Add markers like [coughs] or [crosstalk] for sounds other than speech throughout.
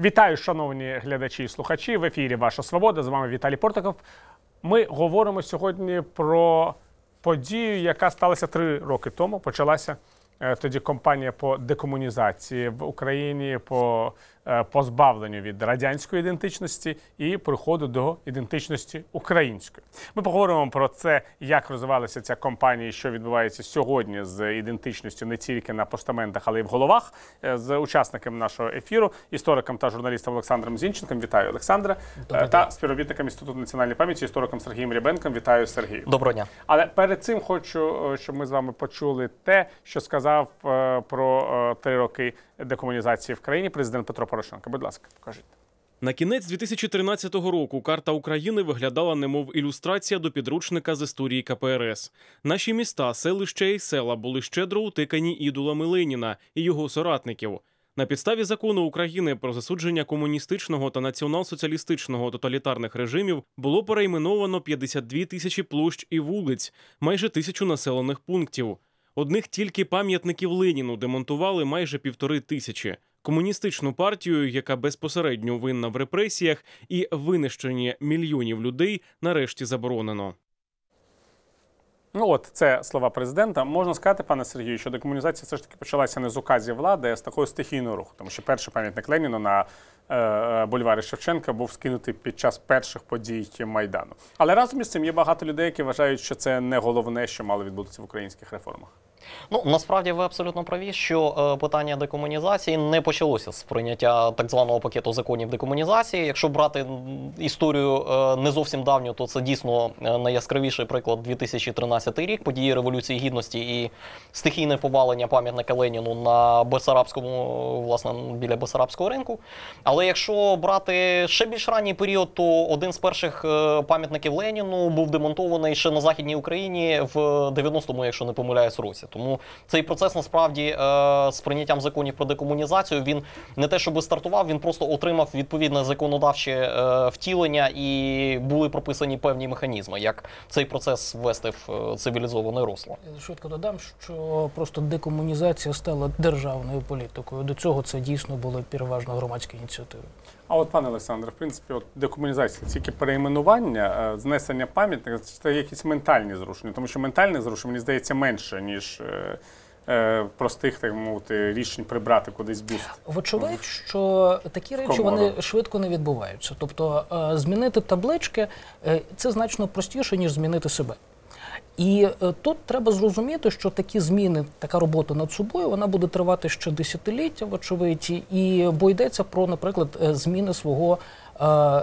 Вітаю, шановні глядачі і слухачі. В ефірі Ваша Свобода. З вами Віталій Портаков. Ми говоримо сьогодні про подію, яка сталася три роки тому. Почалася е, тоді кампанія по декомунізації в Україні, по позбавленню від радянської ідентичності і приходу до ідентичності української. Ми поговоримо про це, як розвивалася ця кампанія, і що відбувається сьогодні з ідентичністю не тільки на постаментах, але й в головах е, з учасником нашого ефіру, істориком та журналістом Олександром Зінченком. Вітаю, Олександра, Е, та співробітником інституту національної пам'яті, істориком Сергієм Рябенком. Вітаю, Сергію. Доброго дня. Але перед цим хочу, е, щоб ми з вами почули те, що сказав е, про е, три роки декомунізації в країні президент Петро Порошенко. Будь ласка, покажіть. На кінець 2013 року карта України виглядала немов ілюстрація до підручника з історії КПРС. Наші міста, селища і села були щедро утикані ідолами Леніна і його соратників. На підставі закону України про засудження комуністичного та націонал-соціалістичного тоталітарних режимів було перейменовано 52 тисячі площ і вулиць, майже тисячу населених пунктів. Одних тільки пам'ятників Леніну демонтували майже півтори тисячі. Комуністичну партію, яка безпосередньо винна в репресіях і винищенні мільйонів людей, нарешті заборонено. Ну от це слова президента. Можна сказати, пане Сергію, що декомунізація все ж таки почалася не з указів влади, а з такого стихійного руху. Тому що перший пам'ятник Леніну на е, бульварі Шевченка був скинутий під час перших подій Майдану. Але разом із цим є багато людей, які вважають, що це не головне, що мало відбутися в українських реформах. Ну насправді ви абсолютно праві, що е, питання декомунізації не почалося з прийняття так званого пакету законів декомунізації. Якщо брати історію е, не зовсім давню, то це дійсно е, найяскравіший приклад 2013 рік, події революції гідності і стихійне повалення пам'ятника Леніну на Бесарабському, власне, біля Бесарабського ринку. Але якщо брати ще більш ранній період, то один з перших е, пам'ятників Леніну був демонтований ще на західній Україні в 90-му, якщо не помиляюсь, році. Тому цей процес насправді е, з прийняттям законів про декомунізацію він не те, щоб стартував, він просто отримав відповідне законодавче е, втілення і були прописані певні механізми, як цей процес ввести в е, цивілізоване русло. Швидко додам, що просто декомунізація стала державною політикою. До цього це дійсно були переважно громадські ініціативи. А от, пане Олександре, в принципі, от декомунізація, тільки перейменування, е, знесення пам'ятника це якісь ментальні зрушення, тому що ментальних зрушень, мені здається, менше, ніж е, е, простих, так мовити, рішень прибрати кудись бюст. Вочевидь, що такі речі комору. вони швидко не відбуваються. Тобто змінити таблички це значно простіше, ніж змінити себе. І е, тут треба зрозуміти, що такі зміни, така робота над собою, вона буде тривати ще десятиліття, вочевидь, і бо йдеться про, наприклад, е, зміни свого е,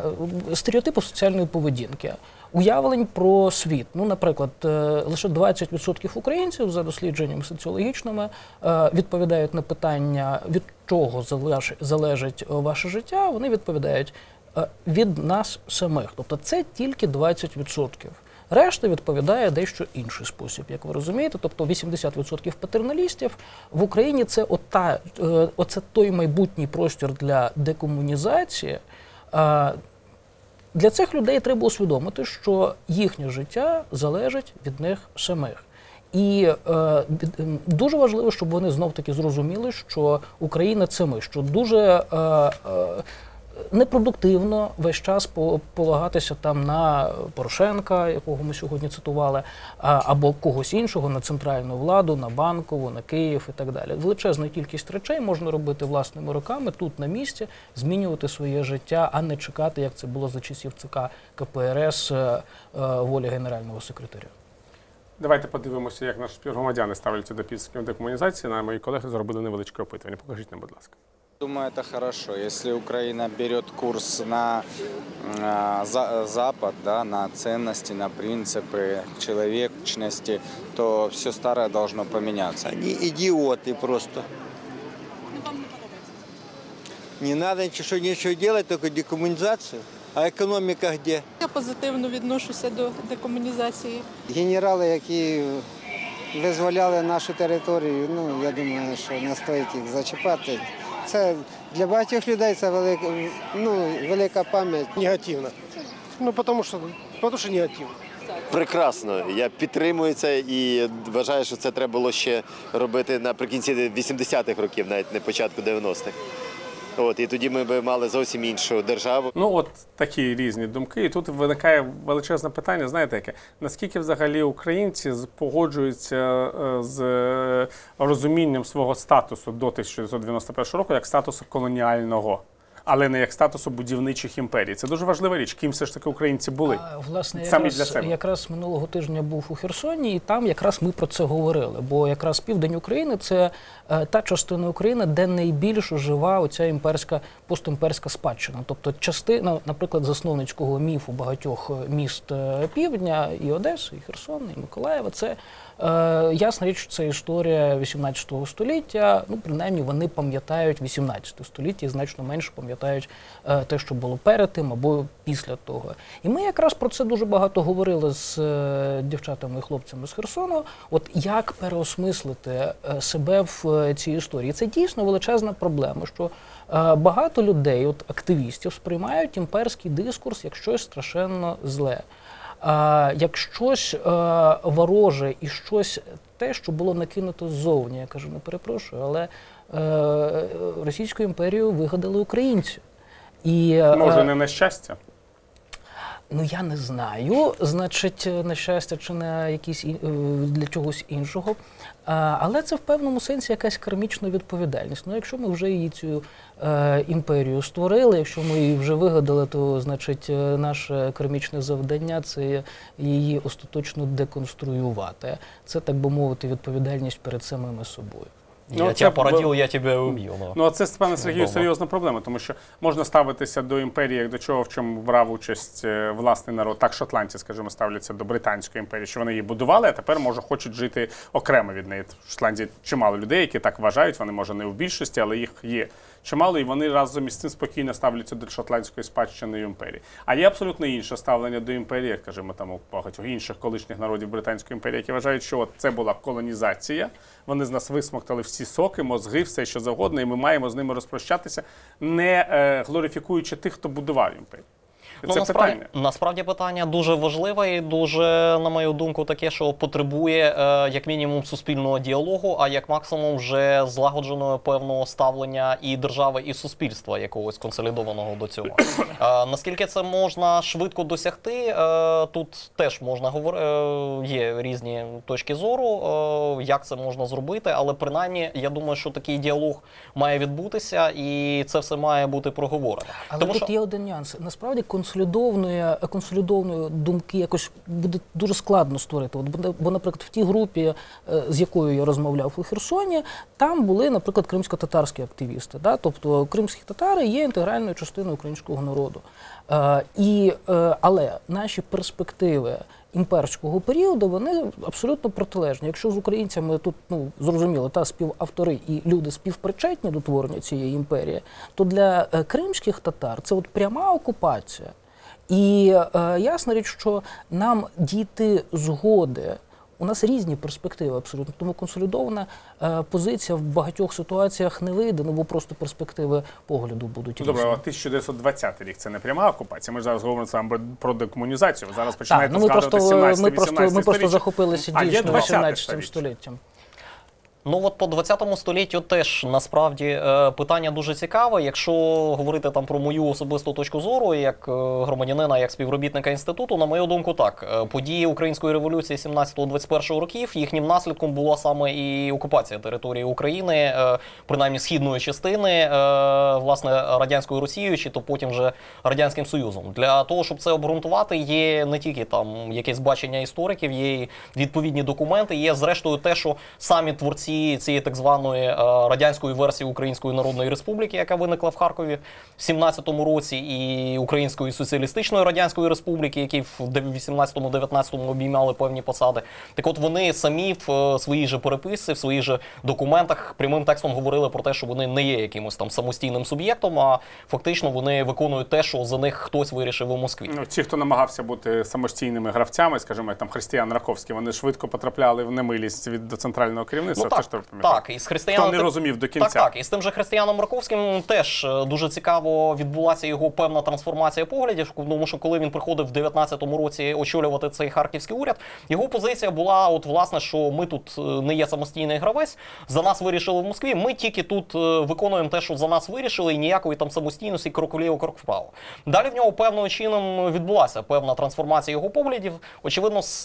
стереотипу соціальної поведінки. Уявлень про світ. Ну, наприклад, е, лише 20% українців за дослідженнями соціологічними е, відповідають на питання, від чого залеж- залежить е, ваше життя. Вони відповідають е, від нас самих. Тобто це тільки 20%. Решта відповідає дещо інший спосіб, як ви розумієте. Тобто 80% патерналістів в Україні це ота, е, оце той майбутній простір для декомунізації. Е, Для цих людей треба усвідомити, що їхнє життя залежить від них самих. І е, дуже важливо, щоб вони знов таки зрозуміли, що Україна це ми, що дуже е, е, непродуктивно весь час по- полагатися там на Порошенка, якого ми сьогодні цитували, або когось іншого на центральну владу, на банкову, на Київ і так далі. Величезна кількість речей можна робити власними руками тут на місці, змінювати своє життя, а не чекати, як це було за часів ЦК КПРС е, е, волі генерального секретаря. Давайте подивимося, як наші співгромадяни ставляться до підсумків декомунізації. На мої колеги зробили невеличке опитування. Покажіть нам, будь ласка. Думаю, это хорошо. Если Украина берет курс на а, за- Запад, да, на ценности, на принципы человечности, то все старое должно поменяться. Они идиоты просто. Не надо ничего, ничего делать, только декоммунизацию. А економіка де? Я позитивно відношуся до декомунізації. Генерали, які визволяли нашу територію, ну я думаю, що не стоїть їх зачіпати. Це для багатьох людей це велика, ну, велика пам'ять. Негативно. Ну, тому що, тому що негативно. Прекрасно, я підтримую це і вважаю, що це треба було ще робити наприкінці 80-х років, навіть не початку 90-х. От, і тоді ми б мали зовсім іншу державу. Ну, от такі різні думки. І тут виникає величезне питання, знаєте яке? Наскільки взагалі українці погоджуються е, з е, розумінням свого статусу до 1991 року як статусу колоніального, але не як статусу будівничих імперій. Це дуже важлива річ. Ким все ж таки українці були? А, Власне, Самі якраз, для себе. якраз минулого тижня був у Херсоні, і там якраз ми про це говорили. Бо якраз південь України це е, та частина України, де найбільш жива оця імперська постімперська спадщина. Тобто частина, наприклад, засновницького міфу багатьох е, міст е, півдня, і Одеси, і Херсона, і Миколаєва. Це е, ясна річ, це історія 18 століття. Ну, принаймні, вони пам'ятають 18 століття і значно менше пам'ятають е, те, що було перед тим або після того. І ми якраз про це дуже багато говорили з е, дівчатами і хлопцями з Херсону. От як переосмислити е, себе в е, цій історії? Це дійсно величезна проблема, що е, багато людей, от активістів, сприймають імперський дискурс як щось страшенно зле. А, як щось е, вороже і щось те, що було накинуто ззовні. Я кажу, не перепрошую, але е, Російську імперію вигадали українці. І, е, Може, не на щастя? Ну я не знаю, значить, е, на щастя, чи на якісь е, для чогось іншого. Але це в певному сенсі якась кармічна відповідальність. Ну, якщо ми вже її цю е, імперію створили, якщо ми її вже вигадали, то значить е, наше кармічне завдання це її остаточно деконструювати. Це так би мовити, відповідальність перед самими собою. Ну, я це тебя б- породил, я тебя убью. Ну. Ну, а це, пане Сергію, серйозна проблема, тому що можна ставитися до імперії як до чого, в чому брав участь е, власний народ. Так шотландці, скажімо, ставляться до Британської імперії, що вони її будували, а тепер може хочуть жити окремо від неї. В Шотландії чимало людей, які так вважають. Вони може не в більшості, але їх є чимало, і вони разом із цим спокійно ставляться до шотландської спадщини імперії. А є абсолютно інше ставлення до імперії, як кажемо, там у багатьох інших колишніх народів Британської імперії, які вважають, що от це була колонізація. Вони з нас висмоктали всі соки, мозги, все що завгодно, і ми маємо з ними розпрощатися, не е, глорифікуючи тих, хто будував імперію. І Ну, насправді, питання. насправді питання дуже важливе і дуже, на мою думку, таке, що потребує е, як мінімум суспільного діалогу, а як максимум вже злагодженого певного ставлення і держави, і суспільства якогось консолідованого до цього. [coughs] Е, наскільки це можна швидко досягти, е, тут теж можна говорити, є різні точки зору, е, як це можна зробити, але принаймні я думаю, що такий діалог має відбутися, і це все має бути проговорено. Але Тому тут що є один нюанс. Насправді консолідованої, консолідованої думки якось буде дуже складно створити. От, бо, наприклад, в тій групі, е, з якою я розмовляв у Херсоні, там були, наприклад, кримсько-татарські активісти. Да? Тобто кримські татари є інтегральною частиною українського народу. Е, і, е, але наші перспективи імперського періоду вони абсолютно протилежні. Якщо з українцями тут ну зрозуміло, та співавтори і люди співпричетні до творення цієї імперії, то для е, кримських татар це от пряма окупація. І е, ясна річ, що нам дійти згоди. У нас різні перспективи абсолютно, тому консолідована е, позиція в багатьох ситуаціях не вийде, ну бо просто перспективи погляду будуть Ну, Добре, а 1920 рік це не пряма окупація. Ми ж зараз говоримо саме про- декомунізацію. Зараз починаємо починаєте ну ми згадувати просто, 17 ми просто, ми просто захопилися дійсно 20 18 сторіччя. століттям. Ну от по 20 століттю теж насправді е, питання дуже цікаве. Якщо говорити там про мою особисту точку зору, як е, громадянина, як співробітника інституту, на мою думку, так Е, події української революції 17-21 років їхнім наслідком була саме і окупація території України, принаймні східної частини власне радянською Росією, чи то потім вже радянським Союзом. Для того, щоб це обґрунтувати, є не тільки там якесь бачення істориків, є відповідні документи. Є зрештою те, що самі творці цієї так званої е, радянської версії Української Народної Республіки, яка виникла в Харкові в 17-му році, і Української соціалістичної радянської республіки, які в 18-19 обіймали певні посади. Так от вони самі в е, своїй же переписці, в своїх же документах прямим текстом говорили про те, що вони не є якимось там самостійним суб'єктом, а фактично вони виконують те, що за них хтось вирішив у Москві. Ну, ті, хто намагався бути самостійними гравцями, скажімо, там Християн Раковський, вони швидко потрапляли в немилість від до центрального керівництва. Ну так, можете пам'ятати? Так, і з християном Хто не розумів до кінця. Так, так. І з тим же християном Марковським теж е, дуже цікаво відбулася його певна трансформація поглядів. Тому що коли він приходив в 19-му році очолювати цей харківський уряд, його позиція була: от власне, що ми тут е, не є самостійний гравець. За нас вирішили в Москві. Ми тільки тут е, виконуємо те, що за нас вирішили, і ніякої там самостійності крок вліво, крок вправо. Далі в нього певним чином відбулася певна трансформація його поглядів. Очевидно, з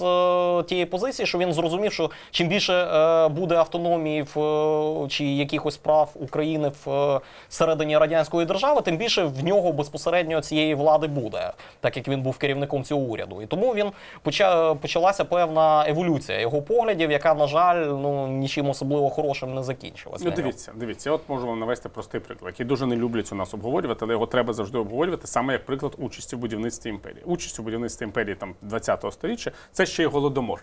тієї позиції, що він зрозумів, що чим більше буде автономії в е, чи якихось прав України в е, середині радянської держави, тим більше в нього безпосередньо цієї влади буде, так як він був керівником цього уряду. І тому він поча, почалася певна еволюція його поглядів, яка, на жаль, ну нічим особливо хорошим не закінчилася. Ну, дивіться, дивіться, от можу вам навести простий приклад, який дуже не люблять у нас обговорювати, але його треба завжди обговорювати, саме як приклад участі в будівництві імперії. Участь у будівництві імперії там 20-го сторіччя це ще й голодомор.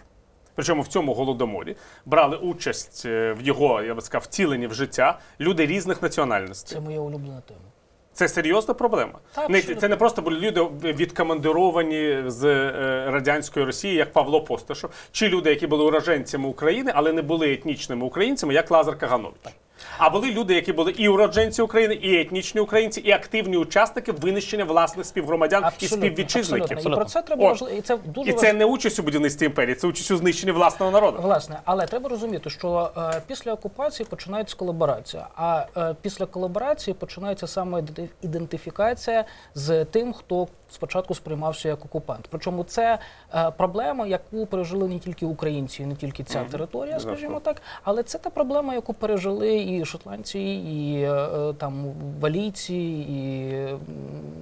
Причому в цьому голодоморі брали участь е, в його, я би сказав, втіленні в життя люди різних національностей. Це моя улюблена тема. Це серйозна проблема. Та, не, це не просто були люди відкомандировані з е, радянської Росії, як Павло Посташов, чи люди, які були уроженцями України, але не були етнічними українцями, як Лазар Каганович. А були люди, які були і уродженці України, і етнічні українці, і активні учасники винищення власних співгромадян і співвітчизників. абсолютно. І про це треба От. І це дуже І це не участь у будівництві імперії, це участь у знищенні власного народу. Власне, але треба розуміти, що е, після окупації починається колаборація. А е, після колаборації починається саме ідентифікація з тим, хто спочатку сприймався як окупант. Причому це е, проблема, яку пережили не тільки українці, не тільки ця Мгм. територія, скажімо так, але це та проблема, яку пережили і шотландці, і е, там валійці, і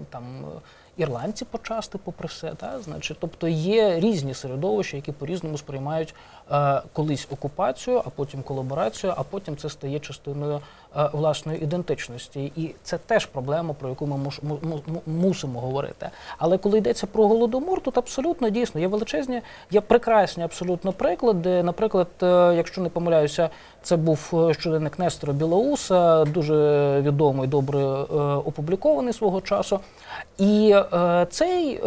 там. Ірландці почасти, попри все, та значить, тобто є різні середовища, які по-різному сприймають е, колись окупацію, а потім колаборацію, а потім це стає частиною е, власної ідентичності. І це теж проблема, про яку ми муш- му- му- му- мусимо говорити. Але коли йдеться про голодомор, тут абсолютно дійсно є величезні, є прекрасні абсолютно приклади. Наприклад, е, якщо не помиляюся, це був е, щоденник Нестора Білоуса, дуже відомий, добре е, опублікований свого часу. І е, цей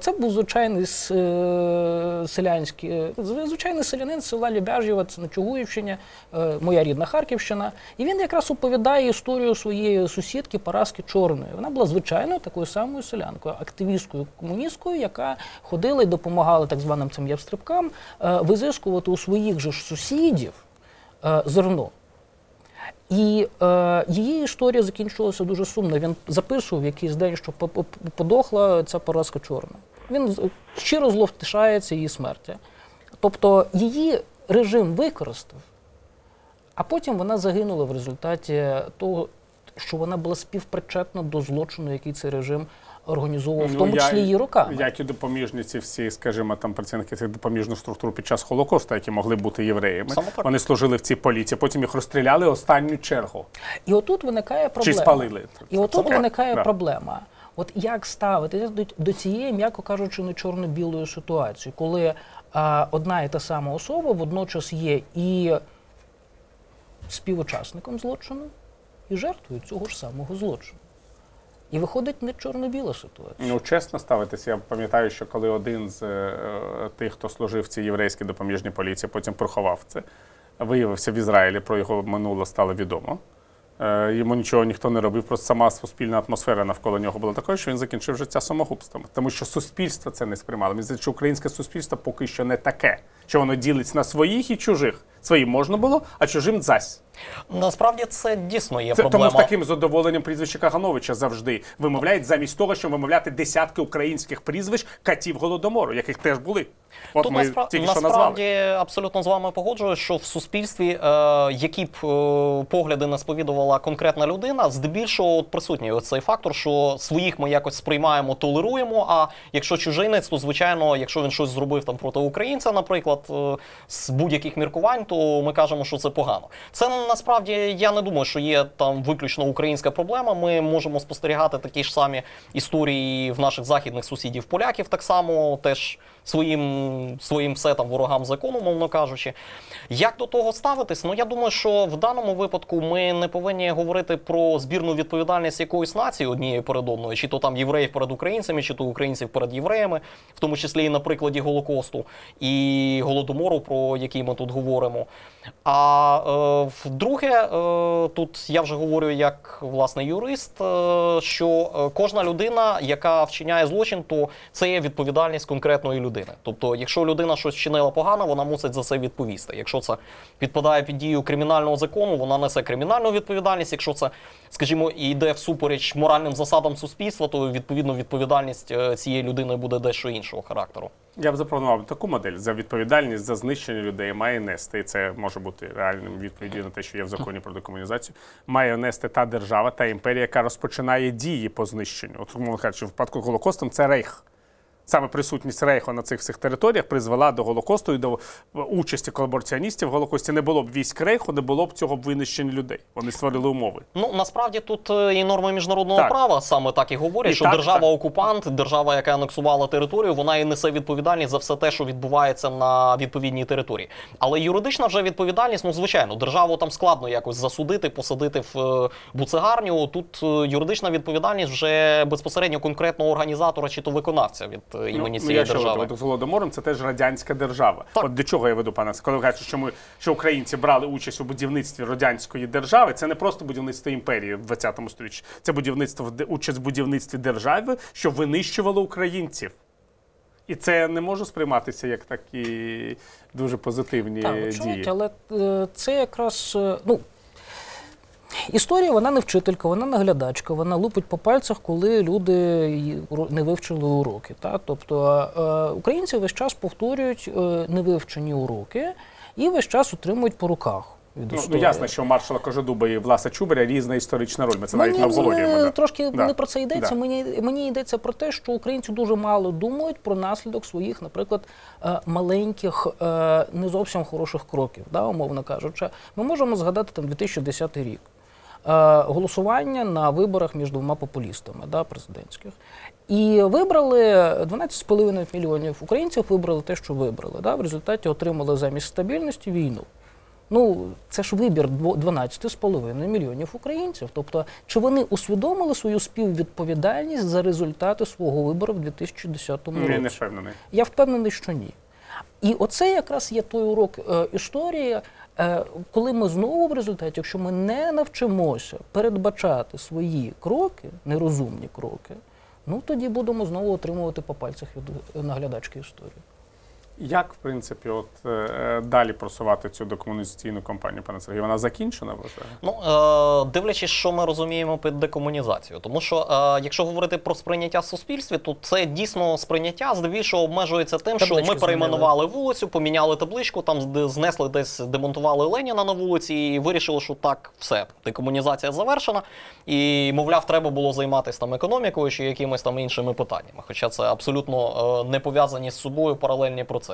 це був звичайний селянський, звичайний селянин села Лібяжєва, це на Чугуївщині, моя рідна Харківщина. І він якраз оповідає історію своєї сусідки Параски Чорної. Вона була звичайною такою самою селянкою, активісткою комуністкою, яка ходила і допомагала так званим цим явстрибкам визискувати у своїх же ж сусідів зерно. І е, її історія закінчилася дуже сумно. Він записував якийсь день, що по- по- подохла ця поразка чорна. Він щиро зловтішається її смерті. Тобто її режим використав, а потім вона загинула в результаті того, що вона була співпричетна до злочину, який цей режим організовував, в Ну, тому я- числі її руками. Як і допоміжниці всі, скажімо, там працівники цих допоміжних структур під час Холокосту, які могли бути євреями. Саме так. Вони служили в цій поліції, потім їх розстріляли останню чергу. І отут виникає проблема. Чи спалили. І отут Це виникає да. проблема. От як ставитися до, до цієї, м'яко кажучи, не чорно-білої ситуації, коли а, одна і та сама особа водночас є і співучасником злочину, і жертвою цього ж самого злочину. І виходить не чорно-біла ситуація. Ну, чесно ставитися, я пам'ятаю, що коли один з е, тих, хто служив в цій єврейській допоміжній поліції, потім приховав це, виявився в Ізраїлі, про його минуле стало відомо. Е, Йому нічого ніхто не робив, просто сама суспільна атмосфера навколо нього була такою, що він закінчив життя самогубством. Тому що суспільство це не сприймало. Мені що українське суспільство поки що не таке, що воно ділиться на своїх і чужих. Своїм можна було, а чужим зась. Насправді це дійсно є Це, проблема. тому з таким задоволенням прізвище Кагановича завжди вимовляють замість того, щоб вимовляти десятки українських прізвищ катів голодомору, яких теж були. От Тут ми наспра- тільки що насправді назвали. абсолютно з вами погоджуюсь, що в суспільстві, е, які б е, погляди не сповідувала конкретна людина, здебільшого от присутній цей фактор, що своїх ми якось сприймаємо, толеруємо. А якщо чужинець, то звичайно, якщо він щось зробив там проти українця, наприклад, е, з будь-яких міркувань, то ми кажемо, що це погано. Це насправді я не думаю, що є там виключно українська проблема. Ми можемо спостерігати такі ж самі історії в наших західних сусідів поляків, так само теж своїм, своїм сетам ворогам закону, мовно кажучи. Як до того ставитись? Ну я думаю, що в даному випадку ми не повинні говорити про збірну відповідальність якоїсь нації однієї перед одною, чи то там євреїв перед українцями, чи то українців перед євреями, в тому числі і на прикладі Голокосту і голодомору, про який ми тут говоримо. А е, вдруге, е, тут я вже говорю як власне юрист, е, що е, кожна людина, яка вчиняє злочин, то це є відповідальність конкретної людини. Тобто, якщо людина щось вчинила погано, вона мусить за це відповісти. Якщо це підпадає під дію кримінального закону, вона несе кримінальну відповідальність. Якщо це, скажімо, йде всупереч моральним засадам суспільства, то відповідно відповідальність е, цієї людини буде дещо іншого характеру. Я б запропонував таку модель за відповідальність за знищення людей має нести. Це може бути реальним відповіддю на те, що є в законі про декомунізацію. Має нести та держава, та імперія, яка розпочинає дії по знищенню. От кажучи, в випадку Голокостом це рейх. Саме присутність рейху на цих всіх територіях призвела до Голокосту і до участі колабораціоністів в Голокості. Не було б військ рейху, не було б цього б винищення людей. Вони створили умови. Ну насправді тут е, і норми міжнародного Так. права саме так і говорять, І що так, держава-окупант, держава, яка анексувала територію, вона і несе відповідальність за все те, що відбувається на відповідній території. Але юридична вже відповідальність, ну звичайно, державу там складно якось засудити, посадити в е, буцегарню. Тут е, юридична відповідальність вже безпосередньо конкретного організатора чи то виконавця від е, імені ну, цієї я що держави. з Голодомором це теж радянська держава. Так. От до чого я веду, пане, коли ви кажете, що ми що українці брали участь у будівництві радянської держави, це не просто будівництво імперії в 20 столітті, це будівництво участь в будівництві держави, що винищувало українців. І це не може сприйматися як такі дуже позитивні Так, дії. вочевидь, але е, це якраз. е, Ну, історія вона не вчителька, вона наглядачка, вона лупить по пальцях, коли люди не вивчили уроки. Та? Тобто е, українці весь час повторюють е, невивчені уроки і весь час отримують по руках. Від Ну, ну ясно, що маршала Кожедуба і Власа Чубаря різна історична роль. Ми це навіть Мені навголодюємо. не- да. трошки Да. не про це йдеться. Да. Мені, мені йдеться про те, що українці дуже мало думають про наслідок своїх, наприклад, е, маленьких, е, не зовсім хороших кроків, да, умовно кажучи. Ми можемо згадати там 2010 рік. Е, Голосування на виборах між двома популістами да, президентських. І вибрали 12,5 мільйонів українців вибрали те, що вибрали. Да, в результаті отримали замість стабільності війну. Ну, це ж вибір дво- 12,5 мільйонів українців. Тобто, чи вони усвідомили свою співвідповідальність за результати свого вибору в 2010 році? Я не впевнений. Я впевнений, що ні. І оце якраз є той урок е, історії, коли ми знову в результаті, якщо ми не навчимося передбачати свої кроки, нерозумні кроки, ну тоді будемо знову отримувати по пальцях від е, наглядачки історії. Як, в принципі, от е, далі просувати цю декомунізаційну кампанію, пане Сергію? Вона закінчена вважає? Ну, е, дивлячись, що ми розуміємо під декомунізацією. Тому що, е, якщо говорити про сприйняття в суспільстві, то це дійсно сприйняття здебільшого обмежується тим, що ми перейменували вулицю, поміняли табличку, там знесли десь, демонтували Леніна на вулиці і вирішили, що так, все, декомунізація завершена. І, мовляв, треба було займатися там економікою чи якимись там іншими питаннями. Хоча це абсолютно е, не пов'язані з собою паралельні процеси.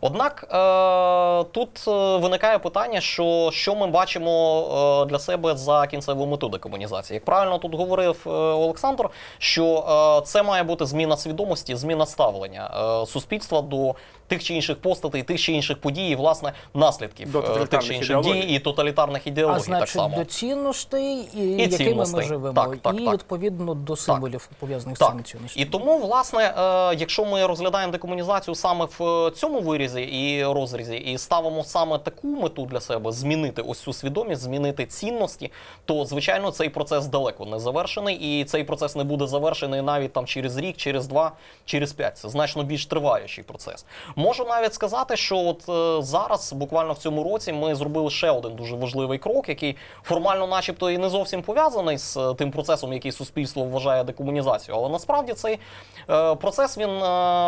Однак е, тут е, виникає питання, що, що ми бачимо е, для себе за кінцеву мету декомунізації. Як правильно тут говорив е, Олександр, що е, це має бути зміна свідомості, зміна ставлення е, суспільства до тих чи інших постатей, тих чи інших подій, і, власне, наслідків До тих чи інших дій і тоталітарних ідеологій А так само. до цінностей, і, якими цінностей. ми живемо, Так, так, і так. відповідно до символів пов'язаних з цими цінностями. І тому, власне, е, якщо ми розглядаємо декомунізацію саме в цьому вирізі і розрізі, і ставимо саме таку мету для себе змінити ось цю свідомість, змінити цінності, то звичайно цей процес далеко не завершений, і цей процес не буде завершений навіть там через рік, через два, через п'ять. Це значно більш триваючий процес. Можу навіть сказати, що от е, зараз, буквально в цьому році, ми зробили ще один дуже важливий крок, який формально, начебто, і не зовсім пов'язаний з е, тим процесом, який суспільство вважає декомунізацією. Але насправді цей е, процес він е,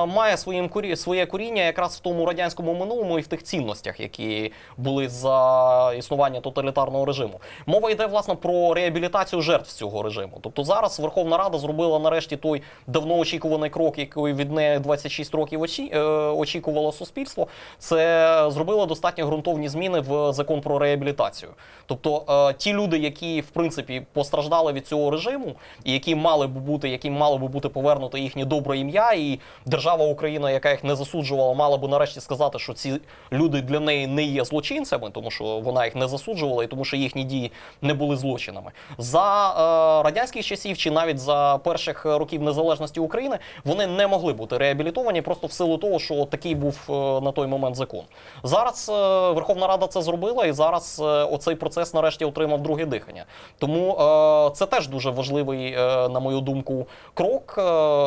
має своїм корі- своє коріння коріння якраз в тому радянському минулому і в тих цінностях, які були за існування тоталітарного режиму. Мова йде власне про реабілітацію жертв цього режиму. Тобто зараз Верховна Рада зробила нарешті той давно очікуваний крок, який від неї 26 років е, очікувало суспільство. Це зробило достатньо ґрунтовні зміни в закон про реабілітацію. Тобто е, ті люди, які в принципі постраждали від цього режиму, і які мали б бути, яким мало би бути повернуто їхнє добре ім'я, і держава Україна, яка їх не засуджувала, мала би нарешті сказати, що ці люди для неї не є злочинцями, тому що вона їх не засуджувала, і тому що їхні дії не були злочинами. За е, радянських часів чи навіть за перших років незалежності України вони не могли бути реабілітовані просто в силу того, що такий був е, на той момент закон. Зараз е, Верховна Рада це зробила, і зараз е, оцей процес нарешті отримав друге дихання. Тому е, це теж дуже важливий, е, на мою думку, крок.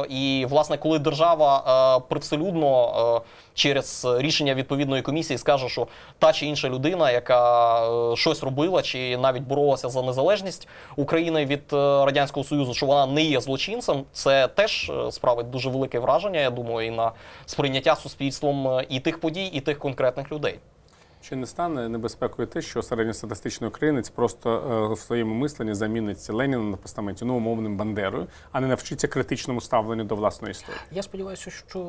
І власне, коли держава привселюдно через рішення відповідної комісії скаже, що та чи інша людина, яка е, щось робила, чи навіть боролася за незалежність України від е, радянського союзу, що вона не є злочинцем, це теж е, справить дуже велике враження. Я думаю, і на сприйняття суспільством і тих подій, і тих конкретних людей. Чи не стане небезпекою те, що середньостатистичний українець просто е, в своєму мисленні замінить Леніна на постаменті ну, умовним Бандерою, а не навчиться критичному ставленню до власної історії? Я сподіваюся, що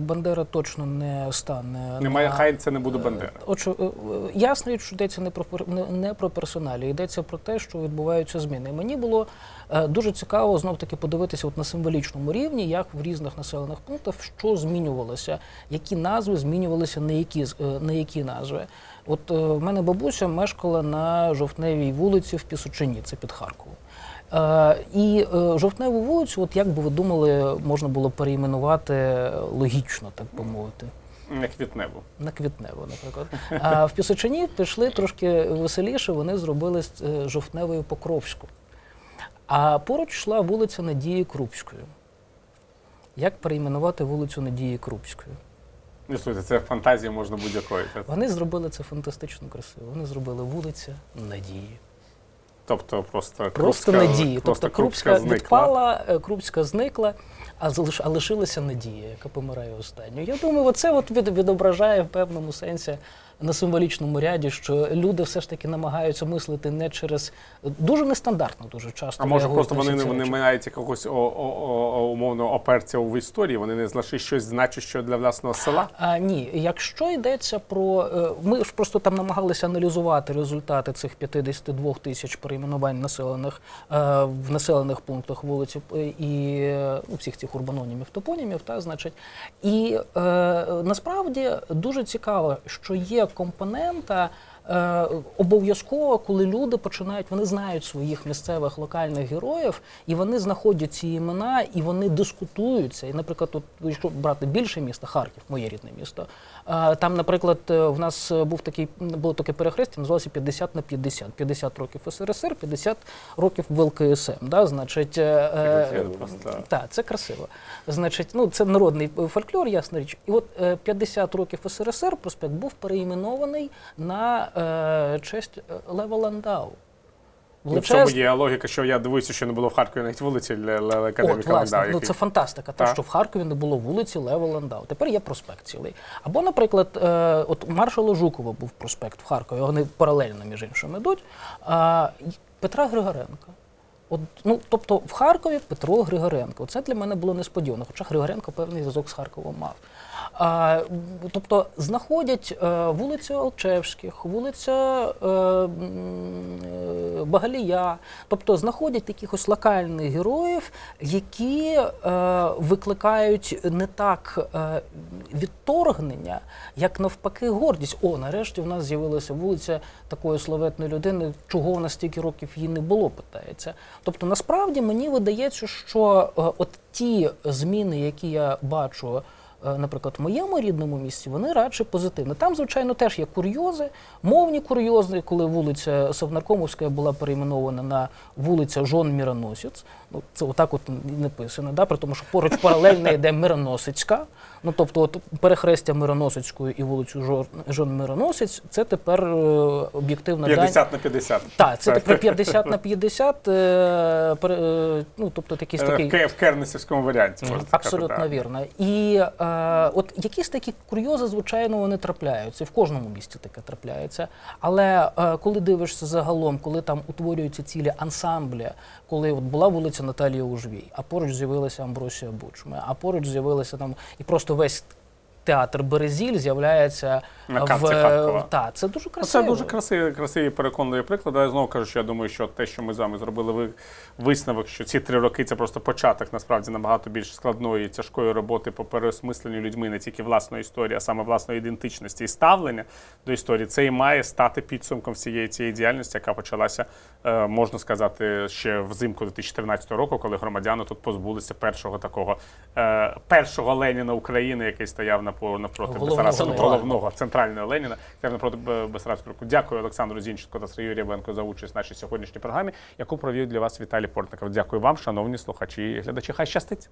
е, Бандера точно не стане. Немає, на- хай це не буде Бандера. Отже, е, е, ясно, що йдеться не про не, не про персоналі, йдеться про те, що відбуваються зміни. Мені було е, дуже цікаво знов таки подивитися от на символічному рівні, як в різних населених пунктах що змінювалося, які назви змінювалися на які е, на які назви. От е, в мене бабуся мешкала на жовтневій вулиці в Пісочині, це під Харковом. Е, і е, жовтневу вулицю, от як би ви думали, можна було переіменувати логічно, так би мовити. Не квітневу. На квітневу, наприклад. А в Пісочині пішли трошки веселіше, вони зробили з жовтневою Покровську. А поруч йшла вулиця Надії Крупської. Як перейменувати вулицю Надії Крупської? Не слухайте, це фантазія можна будь-якої. Вони зробили це фантастично красиво. Вони зробили вулиця Надії. Тобто просто Просто Крупська- надії. Просто Тобто Крупська Крупська відпала, е, Крупська зникла, а залиш- а лишилася надія, яка помирає останньою. Я думаю, оце от від, відображає в певному сенсі на символічному ряді, що люди все ж таки намагаються мислити не через дуже нестандартно, дуже часто. А може просто вони не не мають якогось о, о, о, умовно оперця в історії, вони не знайшли щось значуще для власного села. А, ні, якщо йдеться про е, ми ж просто там намагалися аналізувати результати цих 52 тисяч перейменувань населених е, в населених пунктах вулиці е, і у всіх цих урбанонімів, топонімів, та значить, і насправді дуже цікаво, що є компонента. е, Обов'язково, коли люди починають, вони знають своїх місцевих локальних героїв, і вони знаходять ці імена, і вони дискутуються. І, наприклад, тут, якщо брати більше місто, Харків, моє рідне місто. Там, наприклад, е, в нас е, був такий було таке перехрестя, називалося 50 на 50. 50 років СРСР, 50 років ВЛКСМ. Да? Значить, е, е, Це так, це красиво. Значить, ну це народний фольклор, ясна річ. І от е, 50 років СРСР проспект був переіменований на е, честь Лева Ландау. Ну, в цьому є логіка, що я дивуюся, що не було в Харкові навіть вулиці академіка Ландау, ну це фантастика, те, що в Харкові не було вулиці Лева Ландау. Тепер є проспект цілий. Або, наприклад, е, от у маршала Жукова був проспект в Харкові, вони паралельно між іншим ідуть. А, Петра Григоренка. От, ну, тобто в Харкові Петро Григоренко. Це для мене було несподівано, хоча Григоренко певний зв'язок з Харковом мав. Тобто знаходять е, вулицю Алчевських, вулиця е, е, Багалія, тобто знаходять якихось локальних героїв, які викликають не так відторгнення, як навпаки гордість. О, нарешті в нас з'явилася вулиця такої славетної людини, чого в стільки років її не було, питається. Тобто, насправді мені видається, що от ті зміни, які я бачу. Е, Наприклад, в моєму рідному місті вони радше позитивні. Там, звичайно, теж є курйози, мовні курйози, коли вулиця Совнаркомовська була перейменована на вулиця Жон Міроносець. Ну, це отак от і написано, да? при тому, що поруч паралельно йде Мироносицька. Ну, тобто, от перехрестя Мироносицької і вулицю Жор- Жон Мироносець, це тепер е, об'єктивна дань. 50 на 50. Так, це тепер 50 на 50, е, е, ну, тобто якийсь Е, такий... В в кернесівському варіанті. можна Абсолютно да. вірно. І е, от якісь такі курйози, звичайно, вони трапляються. В кожному місті таке трапляється. Але е, коли дивишся загалом, коли там утворюються цілі ансамблі, коли от була вулиця Наталії Ужвій, а поруч з'явилася Амбросія Бучми, а поруч з'явилася там і просто весь. Театр Березіль з'являється На в картці Харкова. та це дуже Ну, красиво. Це дуже красиві, красиві переконливі приклади. Я знову кажу, що я думаю, що те, що ми з вами зробили ви- висновок, що ці три роки це просто початок насправді набагато більш складної, тяжкої роботи по переосмисленню людьми не тільки власної історії, а саме власної ідентичності і ставлення до історії. Це і має стати підсумком всієї цієї діяльності, яка почалася, е, можна сказати, ще взимку 2014 року, коли громадяни тут позбулися першого такого е, першого Леніна України, який стояв напо- напроти Бесарабського головного центрального Леніна. Напроти Б- Бесарабського року. Дякую Олександру Зінченко та Сергію Рябенко за участь в нашій сьогоднішній програмі, яку провів для вас Віталій Портников. Дякую вам, шановні слухачі і глядачі. Хай щастить!